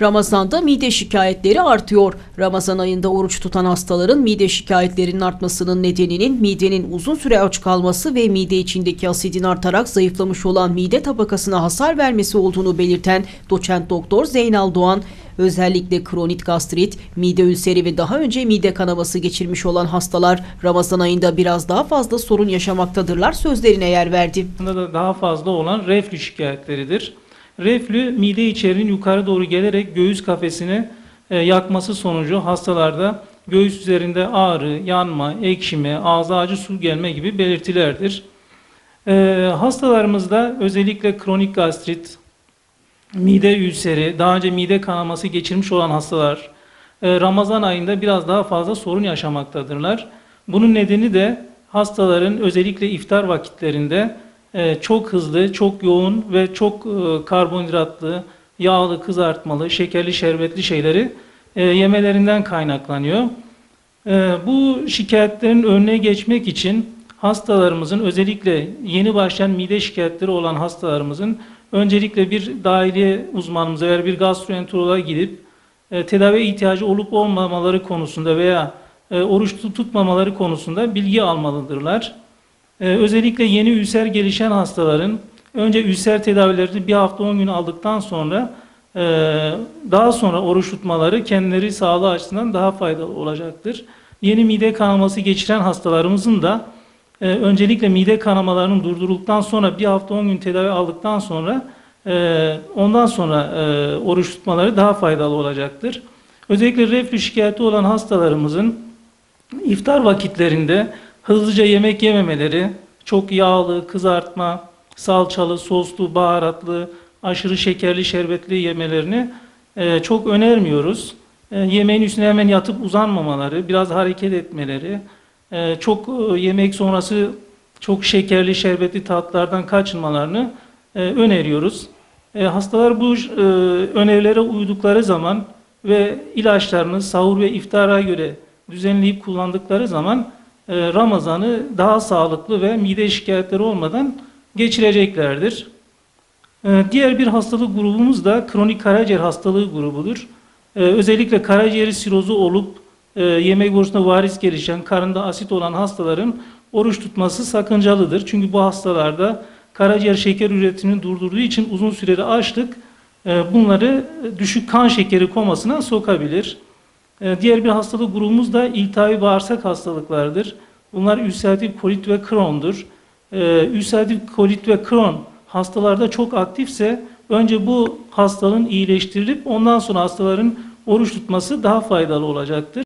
Ramazanda mide şikayetleri artıyor. Ramazan ayında oruç tutan hastaların mide şikayetlerinin artmasının nedeninin midenin uzun süre aç kalması ve mide içindeki asidin artarak zayıflamış olan mide tabakasına hasar vermesi olduğunu belirten doçent doktor Zeynal Doğan, özellikle kronik gastrit, mide ülseri ve daha önce mide kanaması geçirmiş olan hastalar Ramazan ayında biraz daha fazla sorun yaşamaktadırlar sözlerine yer verdi. Daha fazla olan reflü şikayetleridir. Reflü mide içerinin yukarı doğru gelerek göğüs kafesini e, yakması sonucu hastalarda göğüs üzerinde ağrı, yanma, ekşime, ağza acı su gelme gibi belirtilerdir. E, hastalarımızda özellikle kronik gastrit, mide ülseri, daha önce mide kanaması geçirmiş olan hastalar e, Ramazan ayında biraz daha fazla sorun yaşamaktadırlar. Bunun nedeni de hastaların özellikle iftar vakitlerinde çok hızlı, çok yoğun ve çok e, karbonhidratlı, yağlı, kızartmalı, şekerli, şerbetli şeyleri e, yemelerinden kaynaklanıyor. E, bu şikayetlerin önüne geçmek için hastalarımızın özellikle yeni başlayan mide şikayetleri olan hastalarımızın öncelikle bir dahiliye uzmanımıza veya bir gastroenteroloğa gidip e, tedavi ihtiyacı olup olmamaları konusunda veya oruç tut- tutmamaları konusunda bilgi almalıdırlar. Ee, özellikle yeni ülser gelişen hastaların önce ülser tedavilerini bir hafta 10 gün aldıktan sonra e, daha sonra oruç tutmaları kendileri sağlığı açısından daha faydalı olacaktır. Yeni mide kanaması geçiren hastalarımızın da e, öncelikle mide kanamalarının durdurulduktan sonra bir hafta 10 gün tedavi aldıktan sonra e, ondan sonra e, oruç tutmaları daha faydalı olacaktır. Özellikle reflü şikayeti olan hastalarımızın iftar vakitlerinde hızlıca yemek yememeleri, çok yağlı, kızartma, salçalı, soslu, baharatlı, aşırı şekerli, şerbetli yemelerini e, çok önermiyoruz. E, yemeğin üstüne hemen yatıp uzanmamaları, biraz hareket etmeleri, e, çok yemek sonrası çok şekerli, şerbetli tatlardan kaçınmalarını öneriyoruz. Hastalar bu e, önerilere uydukları zaman ve ilaçlarını sahur ve iftara göre düzenleyip kullandıkları zaman Ramazan'ı daha sağlıklı ve mide şikayetleri olmadan geçireceklerdir. E, Diğer bir hastalık grubumuz da kronik karaciğer hastalığı grubudur. E, Özellikle karaciğeri sirozu olup e, yemek borusunda varis gelişen, karında asit olan hastaların oruç tutması sakıncalıdır. Çünkü bu hastalarda karaciğer şeker üretimini durdurduğu için uzun süreli açlık e, bunları düşük kan şekeri komasına sokabilir. Ee, Diğer bir hastalık grubumuz da iltihabi bağırsak hastalıklardır. Bunlar ülseratif kolit ve Crohn'dur. Ee, Ülseratif kolit ve Crohn hastalarda çok aktifse önce bu hastalığın iyileştirilip ondan sonra hastaların oruç tutması daha faydalı olacaktır.